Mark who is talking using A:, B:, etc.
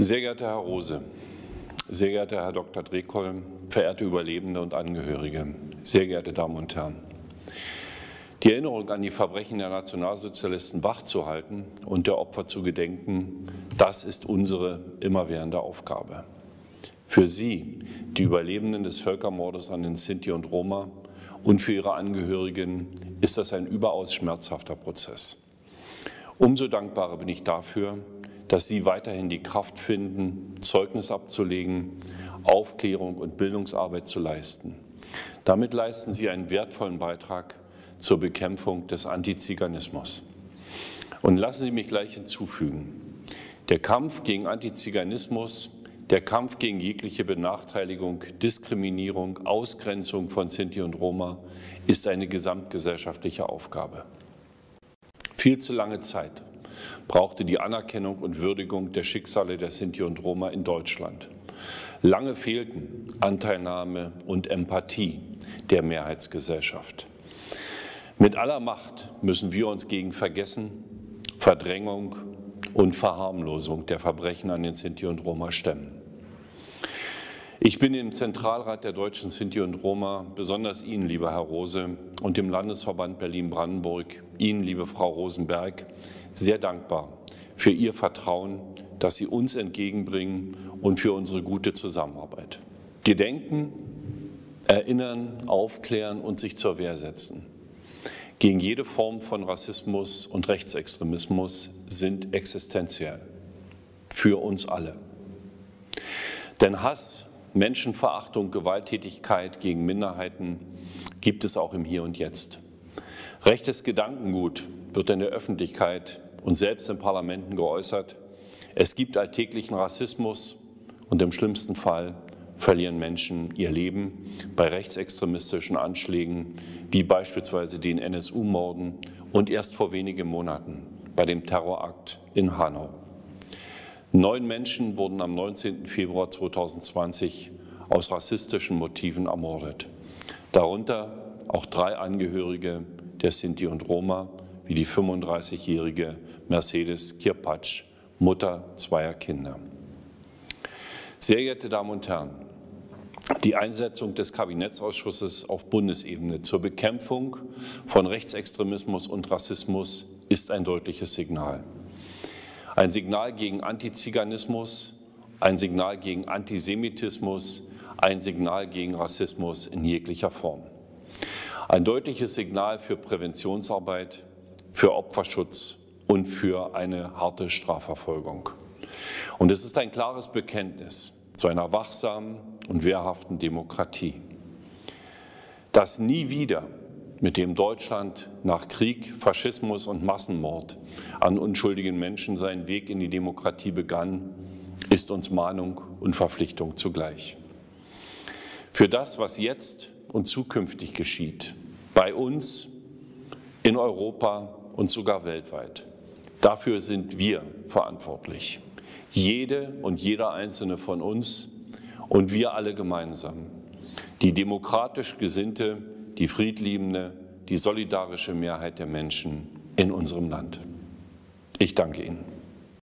A: Sehr geehrter Herr Rose, sehr geehrter Herr Dr. Drekolm, verehrte Überlebende und Angehörige, sehr geehrte Damen und Herren. Die Erinnerung an die Verbrechen der Nationalsozialisten wachzuhalten und der Opfer zu gedenken, das ist unsere immerwährende Aufgabe. Für Sie, die Überlebenden des Völkermordes an den Sinti und Roma und für Ihre Angehörigen ist das ein überaus schmerzhafter Prozess. Umso dankbarer bin ich dafür, dass Sie weiterhin die Kraft finden, Zeugnis abzulegen, Aufklärung und Bildungsarbeit zu leisten. Damit leisten Sie einen wertvollen Beitrag zur Bekämpfung des Antiziganismus. Und lassen Sie mich gleich hinzufügen, der Kampf gegen Antiziganismus, der Kampf gegen jegliche Benachteiligung, Diskriminierung, Ausgrenzung von Sinti und Roma ist eine gesamtgesellschaftliche Aufgabe. Viel zu lange Zeit brauchte die Anerkennung und Würdigung der Schicksale der Sinti und Roma in Deutschland. Lange fehlten Anteilnahme und Empathie der Mehrheitsgesellschaft. Mit aller Macht müssen wir uns gegen Vergessen, Verdrängung und Verharmlosung der Verbrechen an den Sinti und Roma stemmen. Ich bin im Zentralrat der deutschen Sinti und Roma, besonders Ihnen, lieber Herr Rose, und dem Landesverband Berlin-Brandenburg, Ihnen, liebe Frau Rosenberg, sehr dankbar für Ihr Vertrauen, das Sie uns entgegenbringen und für unsere gute Zusammenarbeit. Gedenken, erinnern, aufklären und sich zur Wehr setzen gegen jede Form von Rassismus und Rechtsextremismus sind existenziell für uns alle. Denn Hass, Menschenverachtung, Gewalttätigkeit gegen Minderheiten gibt es auch im Hier und Jetzt. Rechtes Gedankengut wird in der Öffentlichkeit und selbst in Parlamenten geäußert. Es gibt alltäglichen Rassismus und im schlimmsten Fall verlieren Menschen ihr Leben bei rechtsextremistischen Anschlägen, wie beispielsweise den NSU-Morden und erst vor wenigen Monaten bei dem Terrorakt in Hanau. Neun Menschen wurden am 19. Februar 2020 aus rassistischen Motiven ermordet. Darunter auch drei Angehörige der Sinti und Roma, wie die 35-jährige Mercedes Kirpatsch, Mutter zweier Kinder. Sehr geehrte Damen und Herren, die Einsetzung des Kabinettsausschusses auf Bundesebene zur Bekämpfung von Rechtsextremismus und Rassismus ist ein deutliches Signal. Ein Signal gegen Antiziganismus, ein Signal gegen Antisemitismus, ein Signal gegen Rassismus in jeglicher Form. Ein deutliches Signal für Präventionsarbeit, für Opferschutz und für eine harte Strafverfolgung. Und es ist ein klares Bekenntnis zu einer wachsamen und wehrhaften Demokratie. Dass nie wieder mit dem Deutschland nach Krieg, Faschismus und Massenmord an unschuldigen Menschen seinen Weg in die Demokratie begann, ist uns Mahnung und Verpflichtung zugleich. Für das, was jetzt und zukünftig geschieht, bei uns, in Europa und sogar weltweit, dafür sind wir verantwortlich. Jede und jeder einzelne von uns und wir alle gemeinsam. Die demokratisch Gesinnte, die friedliebende, die solidarische Mehrheit der Menschen in unserem Land. Ich danke Ihnen.